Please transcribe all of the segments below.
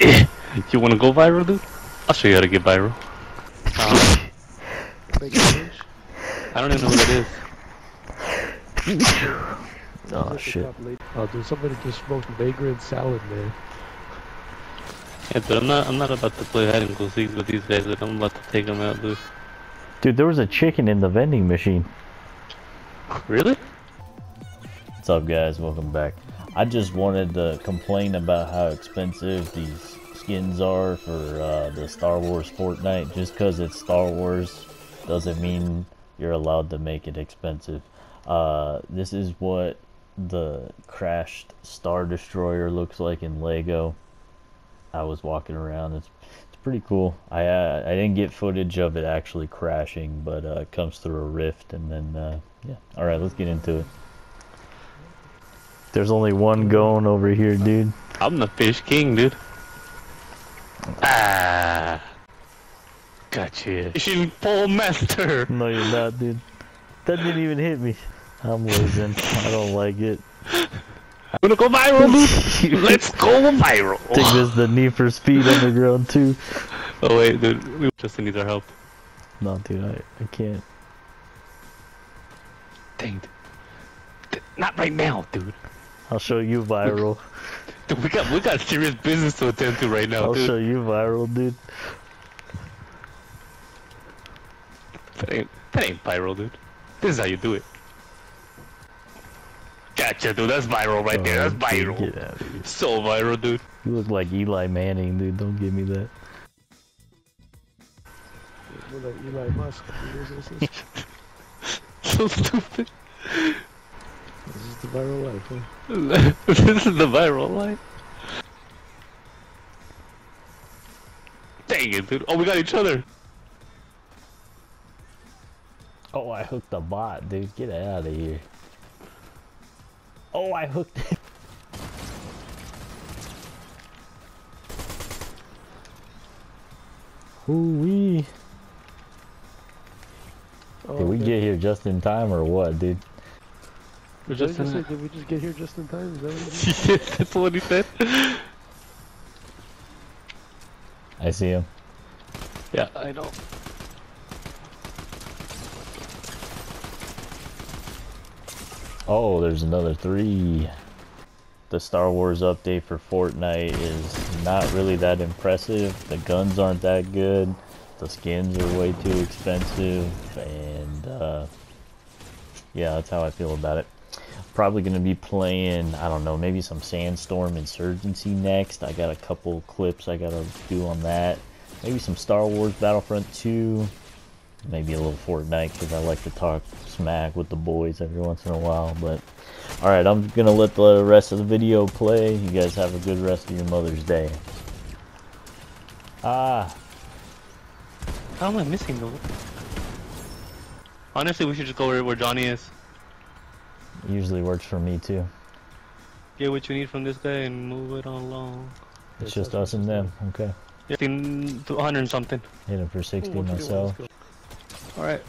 you wanna go viral, dude? I'll show you how to get viral. Um, I don't even know what it is. Oh shit. Oh, dude, somebody just smoked vagrant salad, man. Yeah, but I'm not. I'm not about to play hide and go seek with these guys. But I'm about to take them out, dude. Dude, there was a chicken in the vending machine. Really? What's up, guys? Welcome back. I just wanted to complain about how expensive these skins are for uh, the Star Wars Fortnite. Just because it's Star Wars doesn't mean you're allowed to make it expensive. Uh, this is what the crashed Star Destroyer looks like in Lego. I was walking around. It's it's pretty cool. I uh, I didn't get footage of it actually crashing, but uh, it comes through a rift, and then uh, yeah. All right, let's get into it. There's only one going over here, dude. I'm the fish king, dude. Ah. Gotcha. Fishing pole master. No, you're not, dude. That didn't even hit me. I'm losing. I don't like it. I'm gonna go viral, dude. Let's go viral. Think this is the Need for Speed Underground too. Oh wait, dude. We just need our help. No, dude, I, I can't. Dang. Not right now, dude. I'll show you viral. Dude, we got we got serious business to attend to right now, I'll dude. show you viral, dude. That ain't, that ain't viral, dude. This is how you do it. Gotcha, dude. That's viral right there. Oh, That's dude, viral. Get out of here. So viral, dude. You look like Eli Manning, dude. Don't give me that. You Look like Eli Musk. Dude, So stupid. This is the viral life, huh? this is the viral line. Dang it, dude. Oh, we got each other. Oh, I hooked the bot, dude. Get out of here. Oh, I hooked it. Ooh-wee. Oh, Did we okay. get here just in time or what, dude? We're Did, just just say, in did we just get here just in time? Is that what it is? That's what he said. I see him. Yeah, I know. Oh, there's another three. The Star Wars update for Fortnite is not really that impressive. The guns aren't that good. The skins are way too expensive. And, uh, yeah, that's how I feel about it. Probably going to be playing, I don't know, maybe some Sandstorm Insurgency next. I got a couple clips I got to do on that. Maybe some Star Wars Battlefront 2 maybe a little Fortnite because I like to talk smack with the boys every once in a while. But alright, I'm gonna let the rest of the video play. You guys have a good rest of your Mother's Day. Ah, How am I missing though? Honestly, we should just go where Johnny is. Usually works for me too. Get what you need from this guy and move it on along. It's just us and them. Okay. Yeah, 100 and something. Hit him for 60 What you myself. Alright.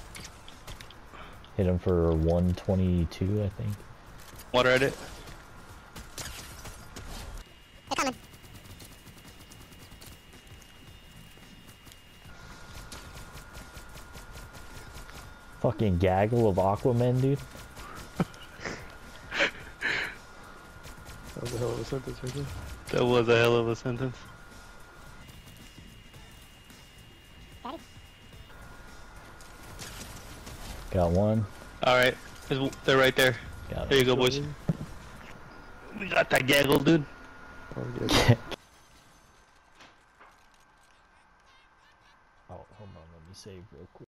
Hit him for 122, I think. Water at it. Fucking gaggle of Aquaman, dude. That was a hell of a sentence right there. That was a hell of a sentence. Got one. Alright. They're right there. Got There it. you go, boys. We got that gaggle, dude. Oh, yeah. Oh, hold on, let me save real quick.